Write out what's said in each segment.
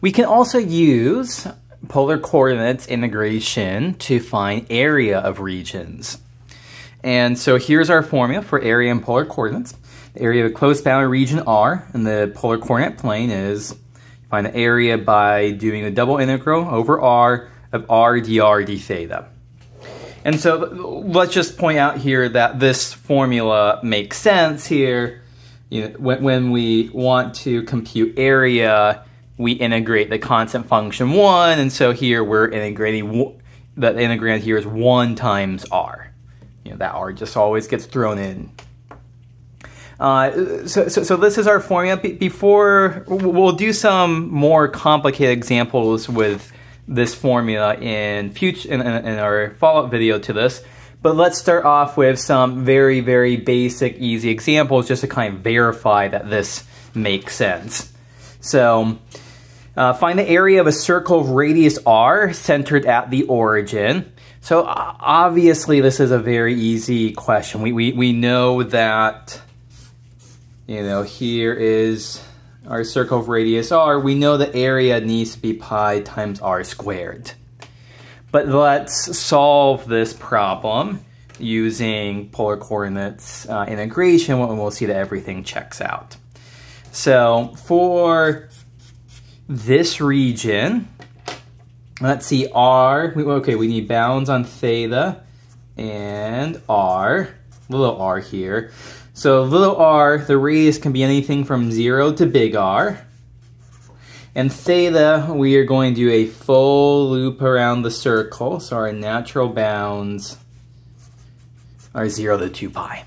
We can also use polar coordinates integration to find area of regions. And so here's our formula for area and polar coordinates. The area of a closed boundary region R in the polar coordinate plane is find the area by doing the double integral over R of R dr d theta. And so let's just point out here that this formula makes sense here. You know, when, when we want to compute area, we integrate the constant function 1, and so here we're integrating, the integrand here is 1 times r. You know, that r just always gets thrown in. Uh, so, so, so, this is our formula. before, we'll do some more complicated examples with this formula in future in, in our follow-up video to this. But let's start off with some very, very basic, easy examples just to kind of verify that this makes sense. So, uh, find the area of a circle of radius r centered at the origin. So obviously this is a very easy question. We, we, we know that, you know, here is our circle of radius r, we know the area needs to be pi times r squared. But let's solve this problem using polar coordinates uh, integration and we'll see that everything checks out. So for this region, let's see, r, okay, we need bounds on theta and r, little r here. So little r, the radius can be anything from 0 to big R. And theta, we are going to do a full loop around the circle. So our natural bounds are 0 to 2 pi.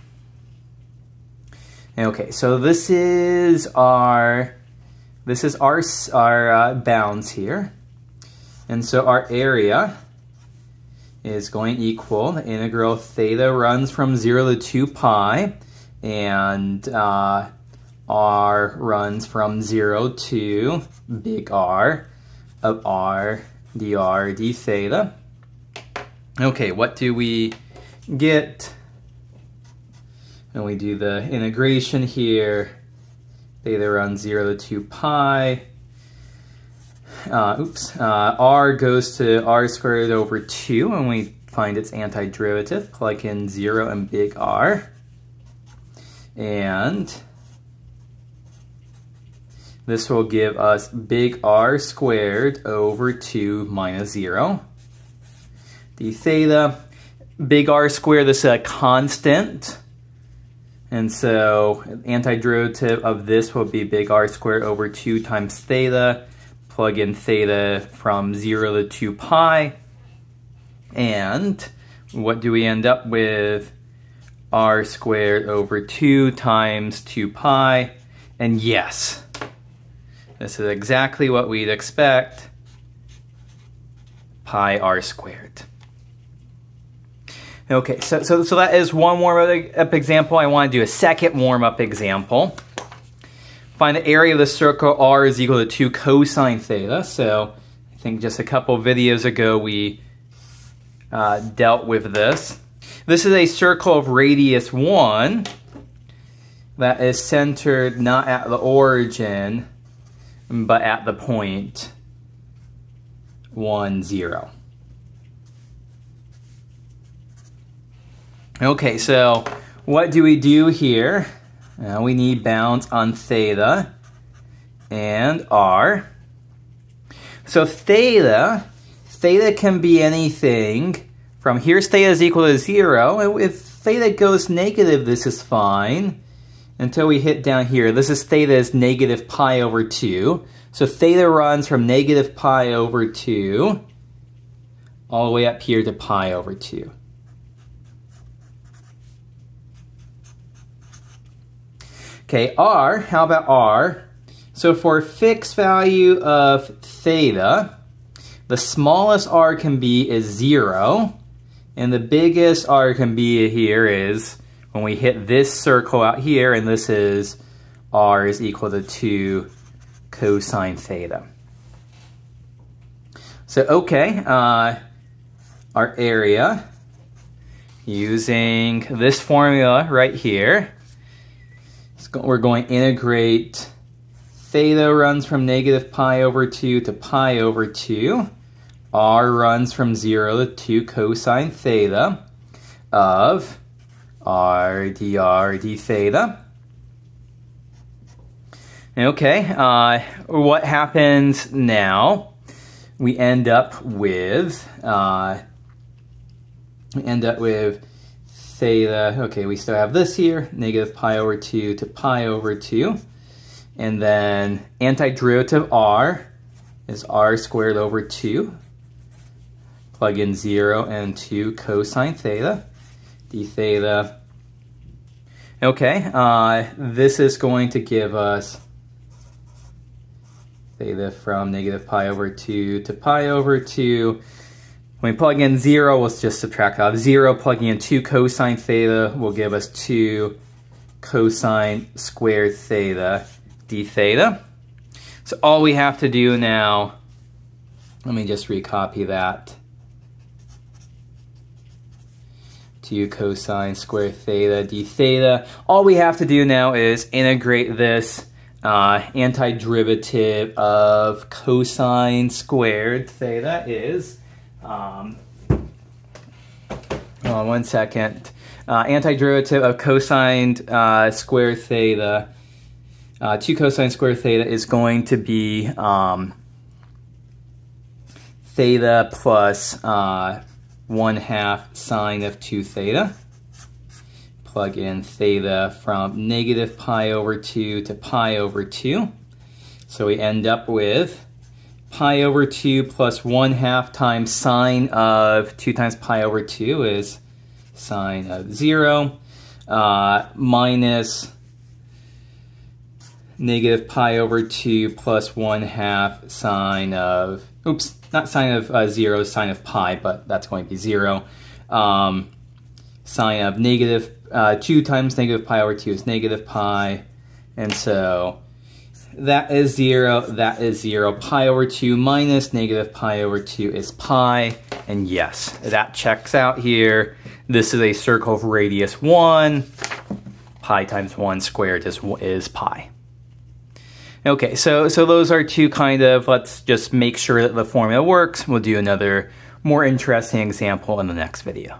Okay, so this is our this is our our uh, bounds here, and so our area is going equal the integral theta runs from 0 to 2 pi and uh, r runs from 0 to big R of r dr d theta. Okay, what do we get? And we do the integration here. Theta runs 0 to 2 pi. Uh, oops, uh, r goes to r squared over 2, and we find its antiderivative. Plug in 0 and big R. And this will give us big R squared over 2 minus 0. The theta, big R squared, this is a constant. And so antiderivative of this will be big R squared over 2 times theta. Plug in theta from 0 to 2 pi. And what do we end up with? r squared over 2 times 2 pi. And yes, this is exactly what we'd expect. Pi r squared. Okay, so, so, so that is one warm-up example. I want to do a second warm-up example. Find the area of the circle r is equal to 2 cosine theta. So I think just a couple videos ago we uh, dealt with this. This is a circle of radius 1 that is centered not at the origin, but at the point 1, 0. Okay, so what do we do here? Now we need bounds on theta and r. So theta, theta can be anything from here theta is equal to 0. And if theta goes negative, this is fine. Until we hit down here. This is theta is negative pi over 2. So theta runs from negative pi over 2 all the way up here to pi over 2. Okay, r, how about r? So for a fixed value of theta, the smallest r can be is 0. And the biggest R can be here is when we hit this circle out here, and this is R is equal to 2 cosine theta. So, okay, uh, our area using this formula right here, we're going to integrate theta runs from negative pi over 2 to pi over 2. r runs from 0 to 2 cosine theta of r dr d theta. Okay, uh, what happens now? We end up with, uh, we end up with theta, okay, we still have this here, negative pi over 2 to pi over 2. And then antiderivative r is r squared over 2. Plug in 0 and 2 cosine theta, d theta. Okay, uh, this is going to give us theta from negative pi over 2 to pi over 2. When we plug in 0, let's just subtract out 0. Plugging in 2 cosine theta will give us 2 cosine squared theta d theta. So all we have to do now, let me just recopy that. 2 cosine squared theta d theta. All we have to do now is integrate this uh, antiderivative of cosine squared theta is, um, on one second, uh, antiderivative of cosine uh, squared theta, uh, 2 cosine squared theta is going to be um, theta plus uh, 1 half sine of 2 theta. Plug in theta from negative pi over 2 to pi over 2. So we end up with pi over 2 plus 1 half times sine of 2 times pi over 2 is sine of 0 uh, minus negative pi over 2 plus 1 half sine of, oops, not sine of uh, 0, sine of pi, but that's going to be 0. Um, sine of negative uh, 2 times negative pi over 2 is negative pi. And so that is 0, that is 0. Pi over 2 minus negative pi over 2 is pi. And yes, that checks out here. This is a circle of radius 1. Pi times 1 squared is, is pi. Okay, so, so those are two kind of, let's just make sure that the formula works. We'll do another more interesting example in the next video.